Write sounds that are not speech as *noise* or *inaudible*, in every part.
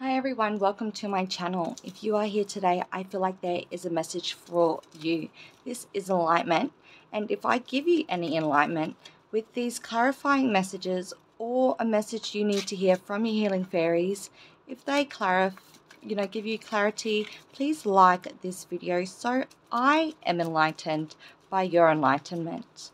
Hi everyone, welcome to my channel. If you are here today, I feel like there is a message for you. This is enlightenment, and if I give you any enlightenment with these clarifying messages or a message you need to hear from your healing fairies, if they clarify, you know, give you clarity, please like this video so I am enlightened by your enlightenment.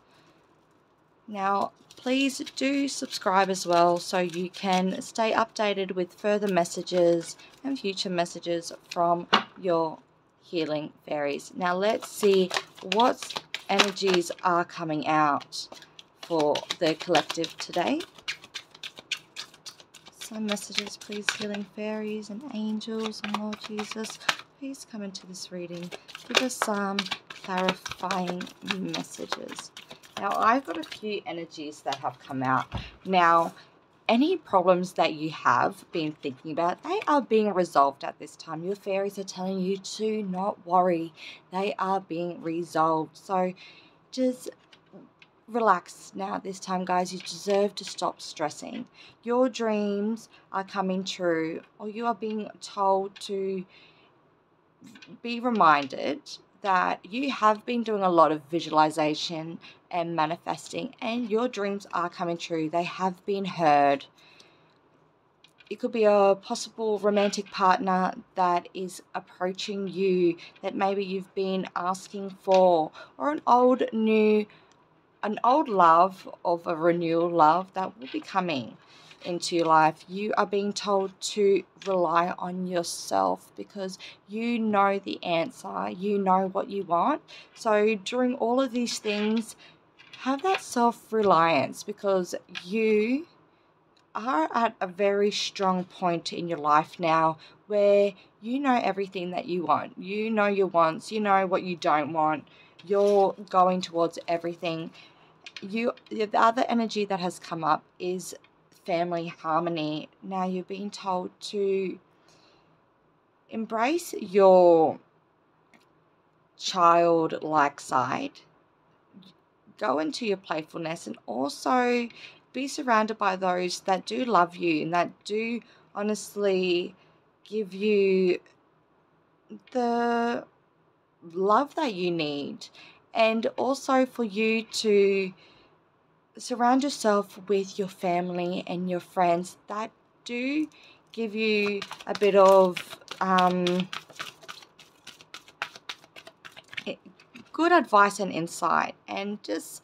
Now, please do subscribe as well so you can stay updated with further messages and future messages from your healing fairies. Now, let's see what energies are coming out for the collective today. Some messages, please, healing fairies and angels and Lord Jesus. Please come into this reading. Give us some clarifying messages. Now, I've got a few energies that have come out. Now, any problems that you have been thinking about, they are being resolved at this time. Your fairies are telling you to not worry. They are being resolved. So just relax now this time, guys. You deserve to stop stressing. Your dreams are coming true, or you are being told to be reminded that you have been doing a lot of visualization and manifesting, and your dreams are coming true. They have been heard. It could be a possible romantic partner that is approaching you that maybe you've been asking for, or an old new, an old love of a renewal love that will be coming into your life. You are being told to rely on yourself because you know the answer, you know what you want. So, during all of these things, have that self reliance because you are at a very strong point in your life now where you know everything that you want. You know your wants, you know what you don't want. You're going towards everything. You the other energy that has come up is family harmony. Now you're being told to embrace your childlike side, go into your playfulness, and also be surrounded by those that do love you and that do honestly give you the love that you need and also for you to surround yourself with your family and your friends that do give you a bit of um, good advice and insight and just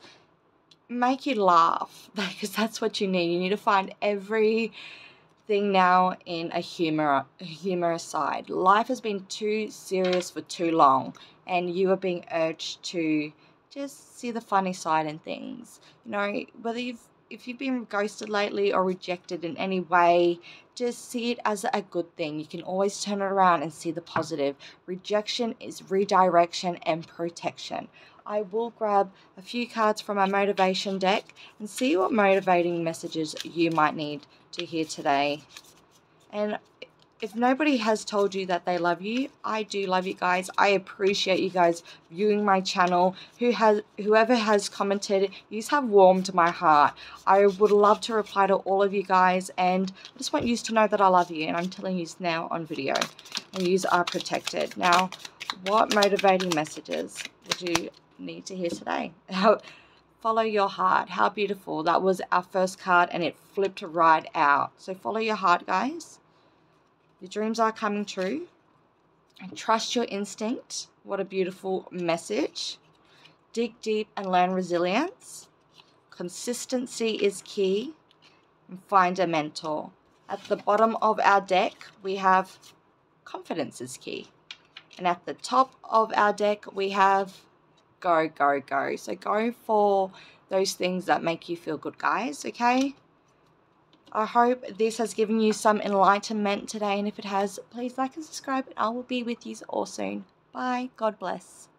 make you laugh *laughs* because that's what you need. You need to find every thing now in a humor humorous side. Life has been too serious for too long and you are being urged to just see the funny side in things. You know, whether you've if you've been ghosted lately or rejected in any way, just see it as a good thing. You can always turn it around and see the positive. Rejection is redirection and protection. I will grab a few cards from my motivation deck and see what motivating messages you might need to hear today. And if nobody has told you that they love you, I do love you guys. I appreciate you guys viewing my channel. Who has whoever has commented, you have warmed my heart. I would love to reply to all of you guys and I just want you to know that I love you and I'm telling you now on video. And you are protected. Now, what motivating messages would you need to hear today? *laughs* follow your heart. How beautiful. That was our first card and it flipped right out. So follow your heart, guys. Your dreams are coming true. And trust your instinct. What a beautiful message. Dig deep and learn resilience. Consistency is key. And find a mentor. At the bottom of our deck, we have confidence is key. And at the top of our deck, we have go, go, go. So go for those things that make you feel good, guys, okay? I hope this has given you some enlightenment today. And if it has, please like and subscribe. And I will be with you all soon. Bye. God bless.